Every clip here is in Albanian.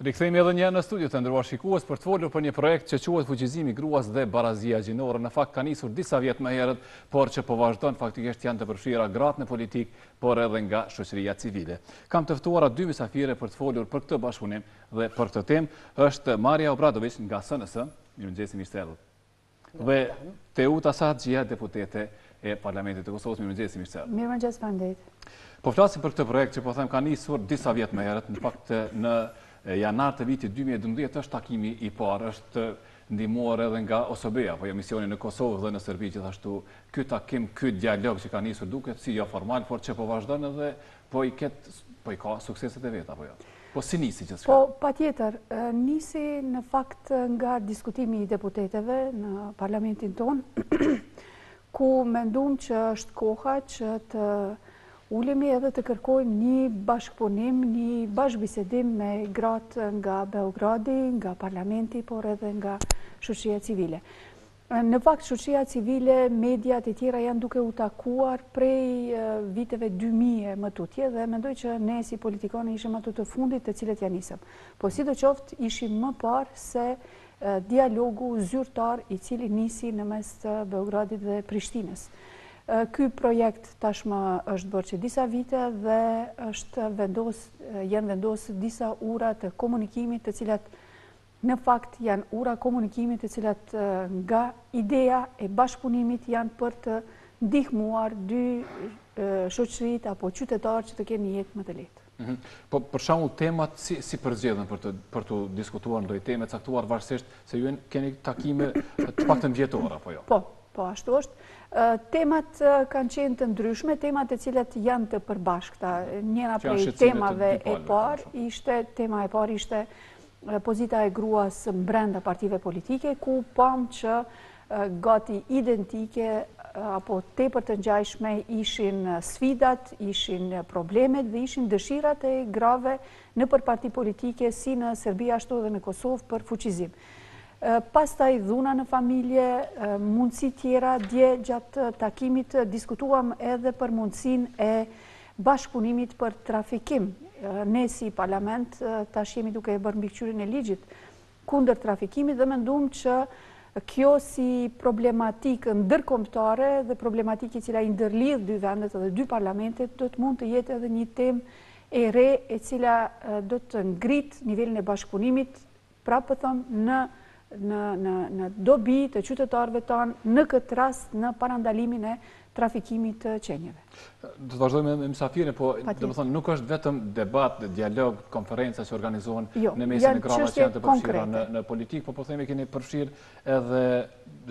Rikthehemi edhe njëherë në studio të nderuar shikues për të folur për një projekt që quhet fuqizimi i gruas dhe barazia gjinore. Në fakt ka nisur disa vjet më herët, por që po vazhdon faktikisht janë të përfshira gratë në politikë, por edhe nga shoqëria civile. Kam të ftuara dy misafire për të folur për këtë bashkëpunim dhe për këtë temë, është Marija Obradoviq nga SNS, mirëmëngjesi, mirë se erdhët. Dhe Teuta Sahatqija, deputete e Parlamentit të Kosovës, mirëmëngjesi, mirë se erdhët. Mirëmëngjesi, faleminderit. Po flasim për këtë projekt që po them ka nisur disa vjet më herët, në fakt në janar të vitit 2012 është takimi i parë, është ndihmuar edhe nga OSBE-ja, apo jo, misioni në Kosovë dhe në Serbi gjithashtu. Ky takim, ky dialog që ka nisur duket si jo formal, por që po vazhdon edhe Po i ket, po i ka sukseset e veta apo jo? Po si nisi gjithçka? Po patjetër, nisi në fakt nga diskutimi i deputeteve në parlamentin tonë, ku menduam që është koha që të ulemi edhe të kërkojmë një bashkëpunim, një bashkëbisedim me gratë nga Beogradi, nga parlamenti, por edhe nga shoqëria civile. Në fakt, shoqëria civile, mediat e tjera janë duke u takuar prej viteve 2000 e më tutje dhe mendoj që ne si politikane ishim ato të fundit të cilat ia nisëm. Po sido qoftë ishim më parë se dialogu zyrtar i cili nisi në mes të Beogradit dhe Prishtinës. Ky projekt tashmë është bërë që disa vite dhe është vendos, janë vendos disa ura të komunikimit të cilat në fakt janë ura komunikimit të cilat nga ideja e bashkëpunimit janë për të ndihmuar dy shoqëritë apo qytetarët që të kenë një jetë më të lehtë. Mhm. Po për shembull temat si si përzgjidhen për të për të diskutuar ndonjë temë e caktuar varësisht se ju keni takime të paktën vjetore apo jo? Po, po ashtu është. Temat kanë qenë të ndryshme, tema të cilat janë të përbashkëta. Njëra prej temave e parë ishte tema e parë ishte pozita e gruas brenda partive politike, ku pamë që gati identike apo tepër të ngjajshme ishin sfidat, ishin problemet dhe ishin dëshirat e grave nëpër parti politike si në Serbi ashtu dhe në Kosovë për fuqizim. Pastaj dhuna në familje, mundësi tjera, dje gjatë takimit diskutuam edhe për mundësinë e bashkëpunimit për trafikim. Ne si Parlament tash jemi duke e bërë mbikëqyrjen e ligjit kundër trafikimit dhe menduam që kjo si problematikë ndërkombëtare dhe problematikë e cila i ndërlidh dy vendet dhe dy parlamentet do të mund të jetë edhe një temë e re e cila do të ngrit nivelin e bashkëpunimit Prapë po them në në në në dobi të qytetarëve tanë në këtë rast në parandalimin e trafikimit të qenieve. Do të vazhdojmë me mysafiren, po do më thonë, nuk është vetëm debat, dialog, konferenca që organizohen jo, në mesin e grave që janë të përfshira në politikë, po po themi keni përfshirë edhe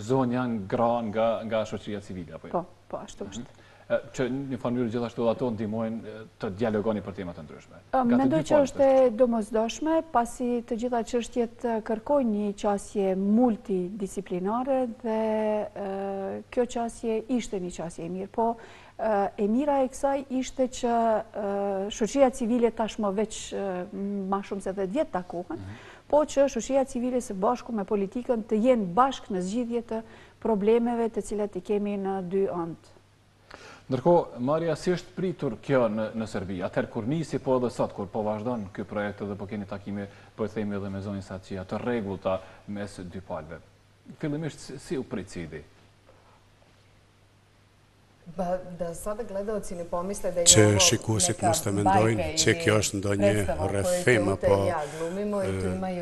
zonja, gra nga shoqëria civile, apo jo? Po, po, ashtu mhm. është. Që një farë mënyrë gjithashtu ato ndihmojnë të dialogoni për tema të ndryshme. Mendoj që është e domosdoshme, pasi të gjitha çështjet kërkojnë një qasje multidisiplinare dhe kjo qasje ishte një qasje e mirë, po e mira e kësaj ishte që shoqëria civile tashmë veç ma shumë se dhjetë vjet takohen, po që shoqëria civile së bashku me politikën të jenë bashkë në zgjidhje të problemeve të cilat i kemi në dy anët. Ndërkohë, Maria, si është pritur kjo në Serbi? Atëherë kur nisi, po edhe sot, kur po vazhdon ky projekt dhe po keni takime, po themi edhe me zonjë Saçia, të rregullta mes dy palëve. Fillimisht, si u prit si ide? që shikuesit mos të mendojnë që ky është ndonjë rrëfim apo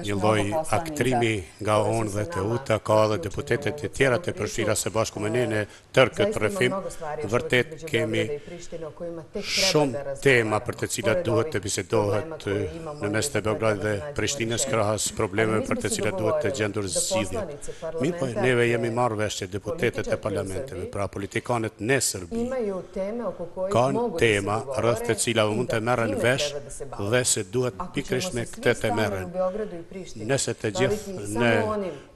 një lloj aktrimi nga unë dhe Teuta, ka edhe deputete të tjera të përfshira së bashku me ne në tërë këtë rrëfim. Vërtet kemi shumë tema për të cilat duhet të bisedohet në mes të Beogradit dhe Prishtinës, krahas problemeve për të cilat duhet të gjenden zgjidhjet. Mirëpo, neve jemi marrë vesh që deputetet e parlamenteve, pra politikanet në Serbi, kanë tema rreth të cilave mund të merren vesh dhe se duhet pikërisht me këtë të merren. Nëse të gjithë në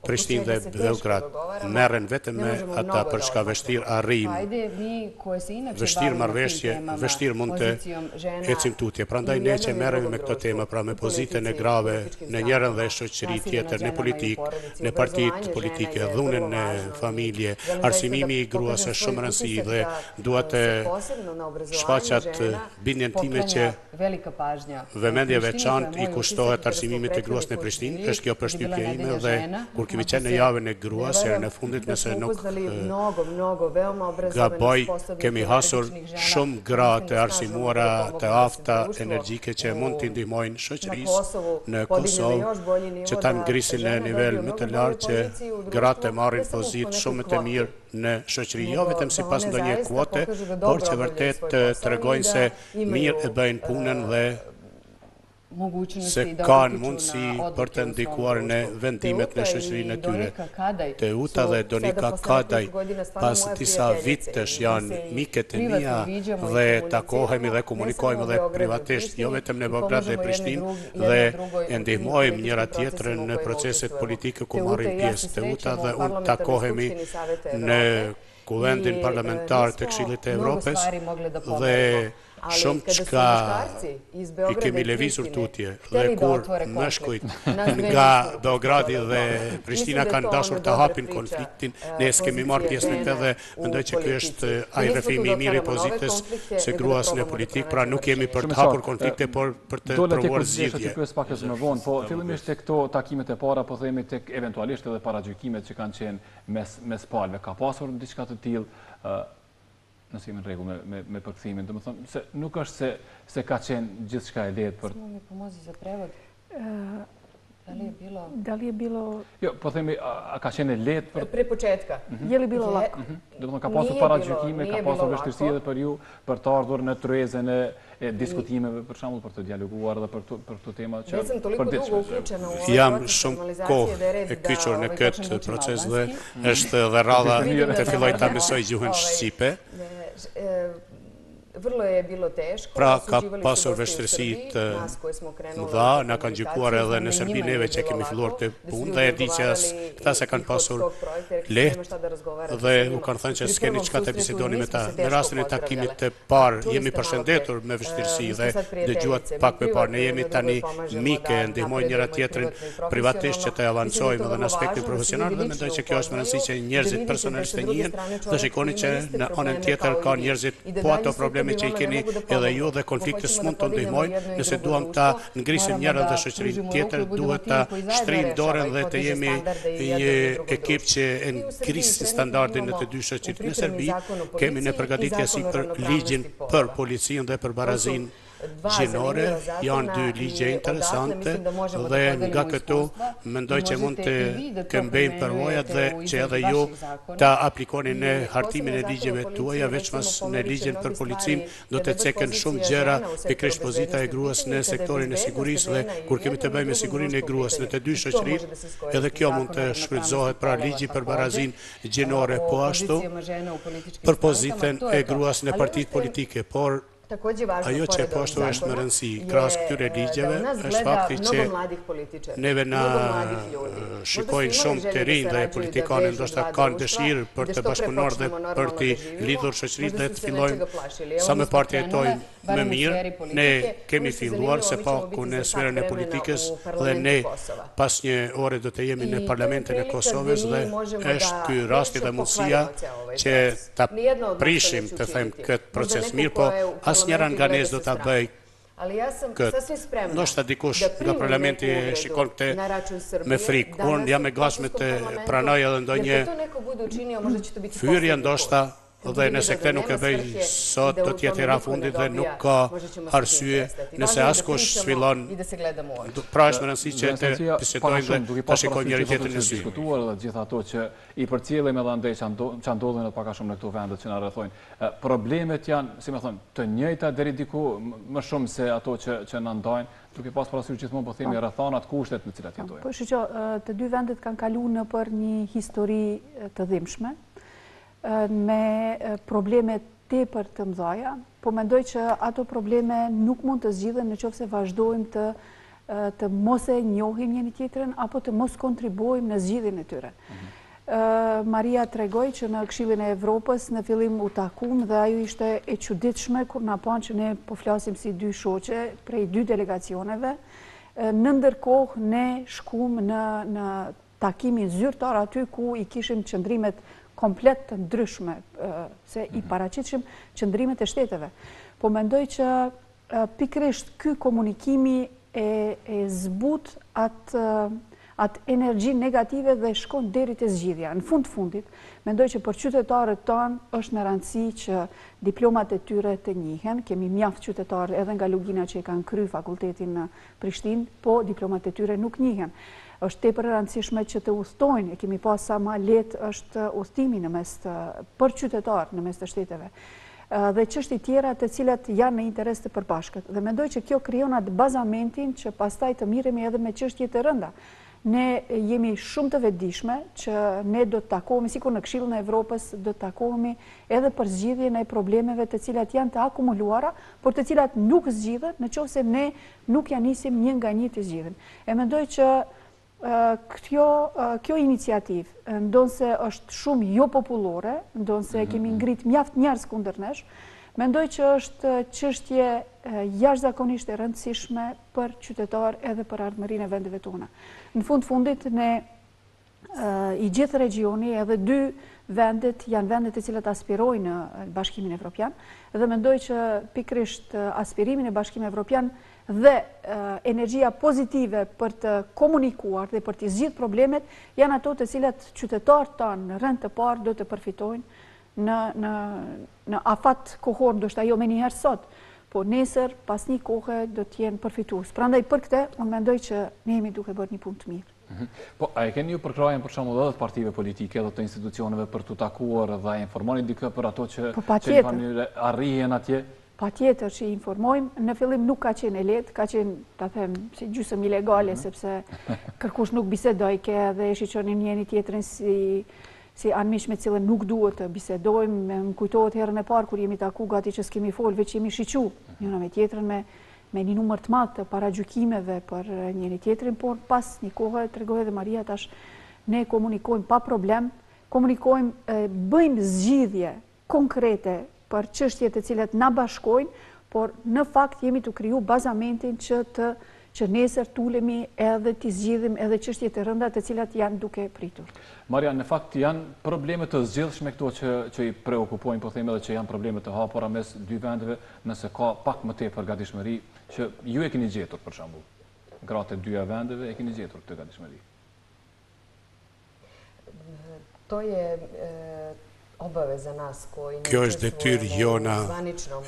Prishtinë dhe Beograd merren vetëm me ata për çka vështirë arrijmë, vështirë marrëveshje, vështirë mund të ecim tutje. Prandaj ne që merremi me këto tema, pra me pozitën e grave, në njërën dhe shoqërinë tjetër në politikë, në partitë politike, dhunën në familje, arsimimi i gruas është shumë me rëndësi dhe dua ta shfaq bindjen time që vëmendje e veçantë i kushtohet arsimimit të gruas në Prishtinë, është kjo përshtypja ime dhe kur kemi qenë në javën e gruas herën e fundit nëse nuk gaboj kemi hasur shumë gra të arsimuara, të afta, energjike që mund t'i ndihmojnë shoqërisë në Kosovë që ta ngrisin në nivel më të lartë që gratë të marrin pozitë shumë më të mirë në shoqëri, jo vetëm sipas ndonjë kuote, por që vërtet të tregojnë se mirë e bëjnë punën dhe se kanë mundësi për të ndikuar në vendimet në shoqërinë e tyre. Teuta dhe Donika Kadaj pas disa vitesh janë miket e mia dhe takohemi dhe komunikojmë dhe privatisht, jo vetëm në Beograd dhe Prishtinë dhe e ndihmojmë njëra-tjetrën në proceset politike ku marrim pjesë. Teuta dhe unë takohemi në Kuvendin parlamentar të Këshillit të Evropës dhe shumë çka i kemi lëvizur tutje dhe kur meshkujt nga Beogradi dhe Prishtina kanë dashur të hapin konfliktin, ne s'kemi marrë pjesë në këtë dhe mendoj që kjo është ai rrëfimi i mirë i pozitës së gruas në politikë, pra nuk jemi për të hapur konflikte, por për të provuar zgjidhje. Do ta lëmë pakëz më vonë, po fillimisht te këto takimet e para, po themi të eventualisht edhe paragjykimet që kanë qenë mes mes palëve ka pasur diçka të tillë ë nëse jemi në rregull me me me përkthimin domethënë se nuk është se se ka qenë gjithçka e lehtë për Samo pomozi prevod da li je bilo da li je bilo Jo po themi a ka qenë e lehtë për pre početka mhm. Je li bilo lako mhm. domethënë ka pasur paragjykime ka pasur vështirësi edhe për ju për të ardhur në tryezën e diskutimeve, për shembull për të dialoguar dhe për këto tema që përditshme. Jam shumë kohë e kyçur në këtë proces dhe është edhe radha të filloj ta mësoj gjuhën shqipe. Pra ka pasur vështirësi të mëdha, na kanë gjykuar edhe në Serbi neve që kemi filluar këtë punë dhe e di që as Këta s'e kanë pasur lehtë dhe u kanë thënë që s'keni çka të bisedoni me ta. Në rastin e takimit të parë jemi përshëndetur me vështirësi dhe dëgjuat pak më parë, ne jemi tani mike, ndihmojmë njëra-tjetrën privatisht që të avancojmë edhe në aspektin profesional dhe mendoj që kjo është me rëndësi që njerëzit personalisht të njihen dhe shikoni që në anën tjetër kanë njerëzit po ato probleme që i keni edhe ju dhe konflikti s'mund t'ju ndihmojë nëse duam ta ngrisim njërën dhe shoqërinë tjetër, duhet ta shtrijmë dorën dhe të jemi një ekip që e ngrisin standardin në të dy shoqëritë. Në Serbi kemi në përgatitje si për ligjin për policinë dhe për barazinë gjinore, janë dy ligje interesante dhe nga këtu mendoj që mund të këmbejmë përvojat dhe që edhe ju ta aplikoni në hartimin e ligjeve tuaja, veçmas në ligjin për policinë Do të ceken shumë gjëra, pikërisht pozita e gruas në sektorin e sigurisë dhe kur kemi të bëjmë me sigurinë e gruas në të dy shoqëritë, edhe kjo mund të shfrytëzohet, pra ligji për barazinë gjinore po ashtu për pozitën e gruas në partitë politike, por ajo që po ashtu është me rëndësi krahas këtyre ligjeve është fakti që neve na shikojnë shumë të rinj dhe politikanë ndoshta kanë dëshirë për të bashkëpunuar dhe për t'i lidhur shoqëri dhe të fillojmë sa me parë të jetojmë më mirë, ne kemi filluar së paku në sferën e politikës dhe ne pas një ore do të jemi në parlamentin e Kosovës dhe është ky rasti dhe mundësia që ta prishim të them këtë proces, mirëpo asnjëra nga ne s'do ta bëjë Këtë, ndoshta dikush nga Parlamenti e shikon këtë me frikë. Unë jam e gatshme të pranoj edhe ndonjë fyerje ndoshta dhe nëse këtë nuk e bëj sot do të jetë hera e fundit dhe nuk ka arsye nëse askush s'fillon pra është me rëndësi që të bisedojmë dhe ta shikojmë njëri tjetrin në sy. Problemet janë, si me thënë, të njëjta deri diku më shumë se ato që, që na ndajnë, duke e pas parasysh gjithmonë po themi rrethanat kushtet në cilat jetojnë. Po, shiqo, të dy vendet kanë kalu nëpër një histori të dhimbshme, me probleme tepër të mdhaja, po mendoj që ato probleme nuk mund të zgjidhen në qoftë se vazhdojmë të të mos e njohim njëri-tjetrin, apo të mos kontribuojmë në zgjidhjen e tyre. Maria tregoi që në Këshillin e Evropës në fillim u takum dhe ajo ishte e quditshme kur na panë që ne po flasim si dy shoqe prej dy delegacioneve. Në ndërkohë ne shkum në takimin zyrtar aty ku i kishim qëndrimet komplet të ndryshme se i paraqitshim qëndrimet e shteteve. Po mendoj që Pikërisht ky komunikimi e e zbut atë atë energji negative dhe shkon deri te zgjidhja. Në fund të fundit, mendoj që për qytetarët tanë është me rëndësi që diplomat e tyre të njihen, kemi mjaft qytetarë edhe nga Lugina që i kanë kry fakultetin në Prishtinë, po diplomat e tyre nuk njihen. Është tepër e rëndësishme që të udhëtojnë, e kemi pa sa ma lehtë është udhëtimi në mes të për qytetarë në mes të shteteve. dhe çështje tjera të cilat janë në interes të përbashkët. Dhe mendoj që kjo krijon atë bazamentin që pastaj të miremi edhe me çështje të rënda. Ne jemi shumë të vetëdishme që ne do të takohemi sikur në Këshillin e Evropës do të takohemi edhe për zgjidhjen e problemeve të cilat janë të akumuluara, por të cilat nuk zgjidhen në qoftë se ne nuk ja nisim një nga një t'i zgjidhim. E mendoj që Kjo, kjo iniciativë, ndonëse është shumë jo popullore, ndonëse kemi ngrit mjaft njerëz kundër nesh, mendoj që është çështje jashtëzakonisht e rëndësishme për qytetarë edhe për ardhmërinë e vendeve tona. Në fund të fundit ne i gjithë regjioni edhe dy vendet janë vendet të cilat aspirojnë në Bashkimin Evropian dhe mendoj që pikërisht aspirimin e Bashkimit Evropian dhe energjia pozitive për të komunikuar dhe për t'i zgjidhë problemet, janë ato të cilat qytetarët tanë në rend të parë do të përfitojnë në afat kohor, ndoshta jo menjëherë sot, po nesër pas një kohe do të jenë përfitues. Prandaj për këtë, unë mendoj që ne jemi duke bërë një punë të mirë. Mhm. Po, a e keni ju përkrahjen për shembull edhe të partive politike dhe të institucioneve për t'u takuar dhe e informoni dikë për ato që po, që njëfarë mënyre arrihen atje? Patjetër që i informojmë, në fillim nuk ka qenë e lehtë, ka qenë, ta them, si gjysmë ilegale, mhm. sepse kërkush nuk bisedojke dhe e shiqonin njëni-tjetrin si si anmik me cilin nuk duhet të bisedojmë, mu më kujtohet herën e parë, kur jemi taku gati që s'kemi folë, veç jemi shiqu, mhm. njëna me tjetrën me me një numër të madhë të paragjykimeve për njëri-tjetrin, por pas një kohe, le të tregojë edhe Maria, tash ne komunikojmë pa problem, komunikojmë, bëjmë zgjidhje konkrete për çështje të cilat na bashkojnë, por në fakt jemi tu kriju bazamentin që të që nesër t'ulemi edhe t'i zgjidhim edhe çështje të rënda të cilat janë duke pritur. Marja, në fakt janë probleme të zgjidhshme këto që, që i preokupojnë, po them edhe që janë probleme të hapura mes dy vendeve, nëse ka pak më tepër gatishmëri, që ju e keni gjetur, për shembull, gratë e të dyja vendeve e keni gjetur këtë gatishmëri. To je obaveza nas koji ne Kjo është detyra jonë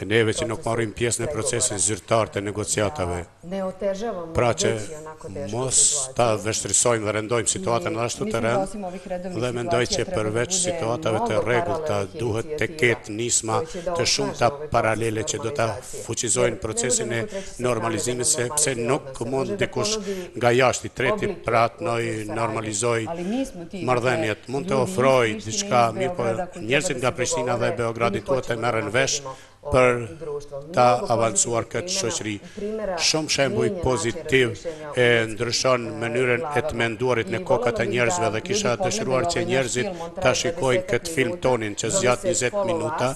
e neve që nuk marrim pjesë në procesin zyrtar të negociatave. Ne otežavamo pra që mos ta vështirësojmë dhe rëndojmë situatën edhe ashtu të rëndë dhe mendoj që përveç situatave të rregullta duhet të ketë nisma të shumta paralele që do ta fuqizojnë procesin e normalizimit sepse nuk mund dikush nga jashtë i treti pra të na i normalizojë marrëdhëniet, mund të ofrojë diçka mirëpo njerëzit nga Prishtina dhe Beogradi duhet të merren vesh për ta avancuar këtë shoqëri. Shumë shembuj pozitivë e ndryshojnë mënyrën e të menduarit në kokat e njerëzve dhe kisha dëshiruar që njerëzit ta shikojnë këtë film tonin që zgjat 20 minuta,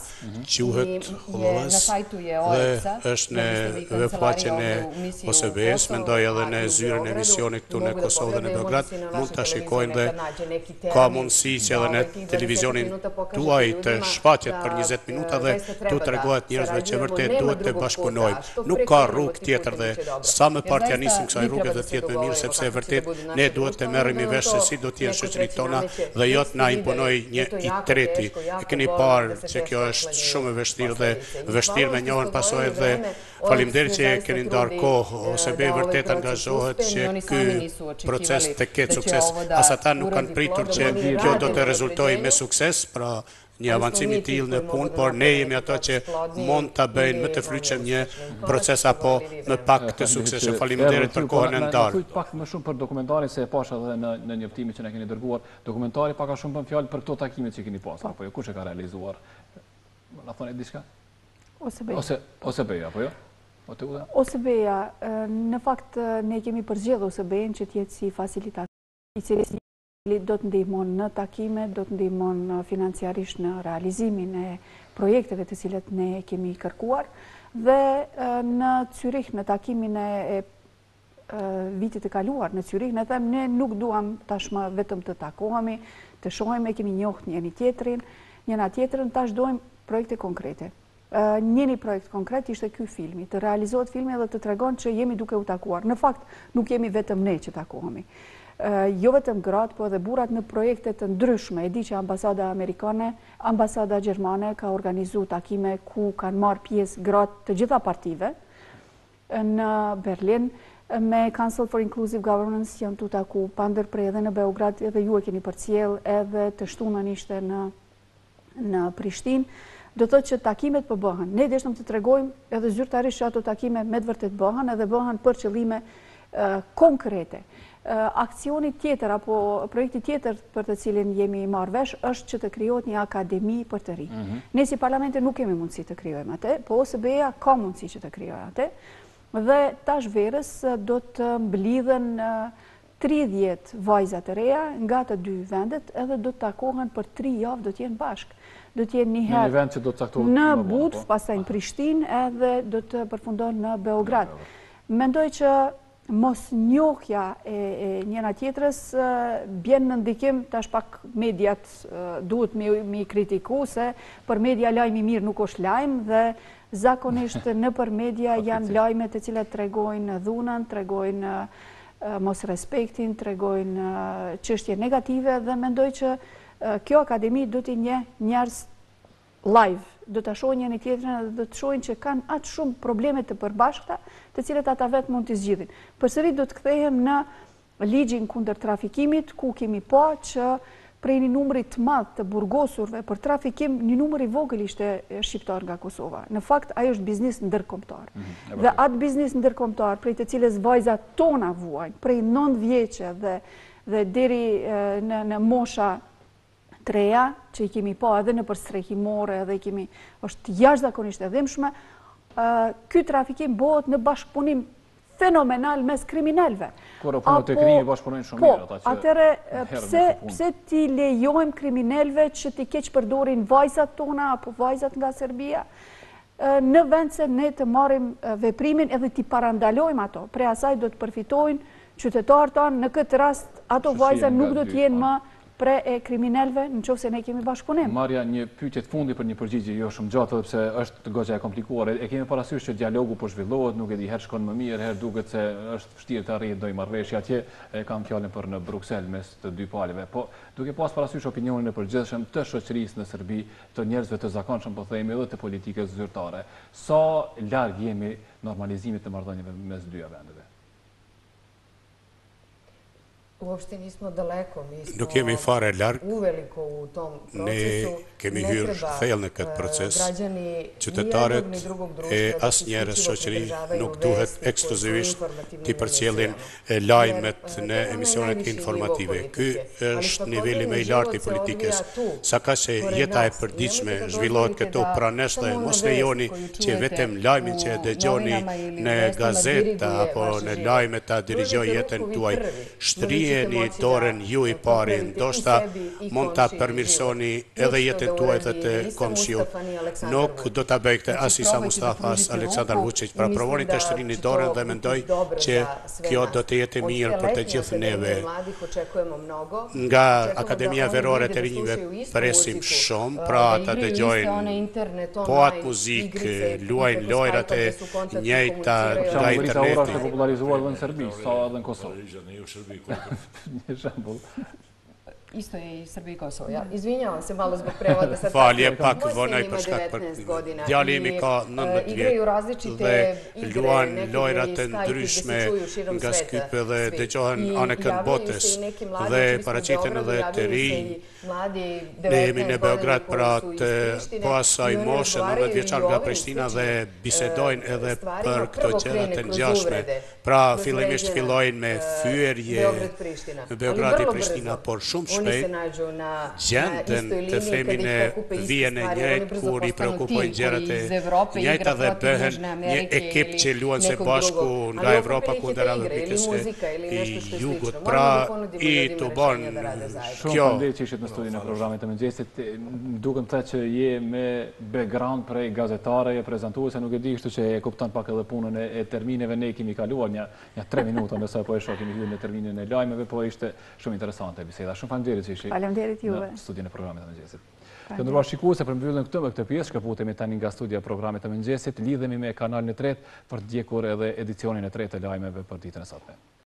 quhet Follow Us dhe është në webfaqen e OSBE-së, mendoj edhe në zyrën e misionit këtu në Kosovë dhe në Beograd, mund ta shikojnë dhe ka mundësi që edhe në televizionin tuaj të shfaqet për njëzet minuta dhe t'u tregohet njerëzve që vërtet duhet të bashkëpunojmë. Nuk ka rrugë tjetër dhe sa më parë t'ia nisim kësaj rruge do të jetë më mirë sepse vërtet Ne duhet të merremi vesh se si do të jenë shoqëritë tona dhe jo të na imponojë një i treti. E keni parë që kjo është shumë e vështirë dhe vështirë mënjanohen pasojat dhe faleminderit që e keni ndarë kohë. OSBE vërtet angazhohet që ky proces të ketë sukses. As ata nuk kanë pritur që kjo do të rezultojë me sukses, pra një avancim i tillë në punë, por ne jemi ato që mund ta bëjnë më të frytshëm një proces apo më pak të suksesshëm. Faleminderit për kohën e ndarë. Pak më shumë për dokumentarin se e pashë edhe në njoftimin që na keni dërguar. Dokumentari pak a shumë bën fjalë për këto takime që keni pasur, apo jo? Kush e ka realizuar? Na thoni diçka? OSBE-ja. OSBE-ja, apo jo? OSBE-ja, në fakt ne kemi përzgjedh OSBE-në që të jetë si facilitator i cili do të ndihmon në takime, do të ndihmon financiarisht në realizimin e projekteve të cilat ne kemi kërkuar, dhe në Cyrih, në takimin e vitit të kaluar në Cyrih, e them, ne nuk duam tashmë vetëm të takohemi, të shohemi, kemi njoh njëni-tjetrin, njëna-tjetrën, tash dojmë projekte konkrete. Njëni projekt konkret ishte ky filmi, të realizohet filmi dhe të tregon që jemi duke u takuar. Në fakt, nuk jemi vetëm ne që takohemi. Jo vetëm gratë, po edhe burrat në projekte të ndryshme. E di që ambasada amerikane, ambasada gjermane ka organizu takime ku kanë marrë pjesë gratë të gjitha partive në Berlin me Council for Inclusive Governance janë tu u taku pandërprerë edhe në Beograd edhe ju e keni përcjell edhe të shtunën ishte në në Prishtinë, do të thotë që takimet po bëhen. Ne deshëm të tregojmë edhe zyrtarisht që ato takime me të vërtetë bëhen edhe bëhen për qëllime konkrete. Aksioni tjetër apo projekti tjetër për të cilin jemi marrë vesh është që të krijohet një akademi për të ri. Mhm. Ne si parlamente nuk kemi mundësi të krijojmë atë, po OSBE-ja ka mundësi që të krijon atë, dhe tash verës do të mblidhen Tridhjetë vajza të reja nga të dy vendet edhe do të takohen për tri javë do të jenë bashkë. Do të jenë një herë në Budvë, pastaj në Prishtinë edhe do të përfundon në Beograd. Mendoj që mosnjohja e njëna-tjetrës bjen në ndikim tash pak mediat duhet m'i kritiku se për media lajm i mirë nuk është lajm dhe zakonisht nëpër media janë lajme të cilat tregojnë dhunën, tregojnë mosrespektin, tregojnë çështje negative dhe mendoj që kjo akademi do t'i njeh njerëz live, do ta shohin njëri-tjetrin dhe do të shohin që kanë aq shumë probleme të përbashkëta, të cilat ata vetë mund t'i zgjidhin. Përsëri do të kthehem në ligjin kundër trafikimit, ku kemi pa që Prej një numri të madh të burgosurve për trafikim, një numër i vogël ishte shqiptar nga Kosova. Në fakt, ai është biznis ndërkombëtar. Dhe atë biznis ndërkombëtar, prej të cilës vajzat tona vuajnë, prej nëntë vjeçe dhe deri në mosha të reja, që i kemi pa edhe nëpër strehimore, edhe i kemi, është jashtëzakonisht e dhimbshme, ky trafikim bëhet në bashkëpunim fenomenal mes kriminelëve. Kur e punët e krimi bashkëpunojnë shumë mirë ata që... Po, atëherë, pse t'i lejojmë kriminelëve që t'i keqpërdorin vajzat tona apo vajzat nga Serbia, në vend se ne të marrim veprimin edhe t'i parandalojmë ato, prej asaj do të përfitojnë qytetarët tanë, në këtë rast ato vajza nuk do t'jenë po. më pre e kriminelëve në qoftë se ne kemi bashkëpunim. Marja, një pyetje të fundit për një përgjigje jo shumë të gjatë edhe pse është goxha e komplikuar. E kemi parasysh që dialogu po zhvillohet, nuk e di, herë shkon më mirë, herë duket se është vështirë të arrihet ndonjë marrëveshje atje, e kam fjalën për në Bruksel mes të dy palëve. Po, duke pas parasysh opinionin e përgjithshëm të shoqërisë në Serbi, të njerëzve të zakonshëm po themi dhe të politikës zyrtare, sa larg jemi normalizimit të marrëdhënieve mes dyja vendeve? Nuk jemi fare larg, ne kemi hyrë thellë në këtë proces. Qytetarët e asnjërës shoqëri nuk duhet ekskluzivisht t'i përcjellin lajmet në emisionet informative. Ky është niveli më i lartë i politikës. Sakaq jeta e përditshme zhvillohet këtu pranë nesh dhe mos lejoni Që vetëm lajmin që e dëgjoni në gazeta apo në lajme ta dirigjojë jetën tuaj shtrijeni dorën ju i pari ndoshta mund ta përmirësoni edhe jetën tuaj dhe të komshiut nuk do ta bëjë këtë as Isa Mustafa as Aleksandar Vuçiq, pra provoni të shtrini dorën dhe mendoj që Kjo do të jetë e mirë për të gjithë neve. Nga Akademia Verore e të Rinjve presim shumë, pra ta dëgjojnë po atë muzikë, luajnë lojërat e njëjta nga interneti. Isto je i Srbiji i Kosovu, ja. Izvinjavam se, malo zbog prevoda sa Më falni, pak vonoj për shkak për djali im i ka 19 vjet dhe luan lojërat e ndryshme nga skype dhe dëgjohen anekënd botës dhe paraqiten edhe të rinj ne jemi në Beograd pra të po asaj moshe 19-vjeçarë nga Prishtina dhe bisedojnë edhe për këto gjëra të ngjashme Pra, fillimisht fillojnë me fyerje Beogradi, Prishtina, por shumë shpejt gjenden të themi në vijën e njëjtë kur i preokupojnë gjërat e njëjta dhe bëhen një ekip që luan së bashku nga Evropa kundër Amerikës së Jugut. Pra, i tubon kjo. Shumë faleminderit që ishit në studion e programit të mëngjesit, më duke më të që je me Background prej gazetare e prezantuese nuk e di kështu që e kupton pak edhe punën e termineve ne i kemi kaluar nja tre minuta me sa po e shoh kemi hyrë në terminin e lajmeve po ishte shumë interesante biseda shumë faleminderit që ishi faleminderit juve në studion e programit të mëngjesit të nderuar shikues e përmbyllim këtu me këtë pjesë shkëputemi tani nga studia e programit të mëngjesit lidhemi me kanalin e tretë për të ndjekur edhe edicionin e tretë të lajmeve për ditën e sotme